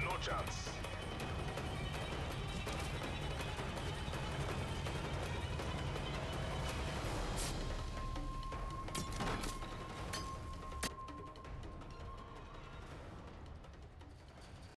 no chance.